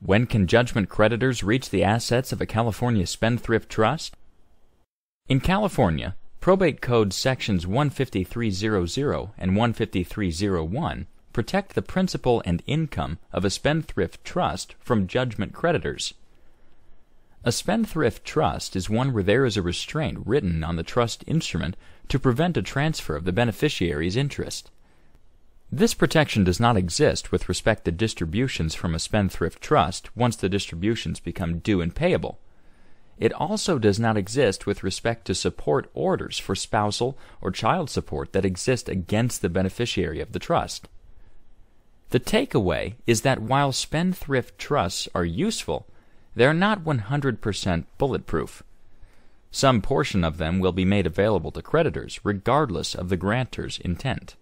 When can judgment creditors reach the assets of a California spendthrift trust? In California, Probate Code sections 15300 and 15301 protect the principal and income of a spendthrift trust from judgment creditors. A spendthrift trust is one where there is a restraint written on the trust instrument to prevent a transfer of the beneficiary's interest. This protection does not exist with respect to distributions from a spendthrift trust once the distributions become due and payable. It also does not exist with respect to support orders for spousal or child support that exist against the beneficiary of the trust. The takeaway is that while spendthrift trusts are useful, they are not 100% bulletproof. Some portion of them will be made available to creditors regardless of the grantor's intent.